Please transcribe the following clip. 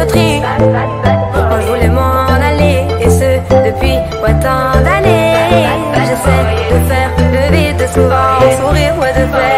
loterie. Moi je voulais m'en aller, et ce depuis tant d'années. J'essaie de faire le vide, souvent sourire, ouais, de faire.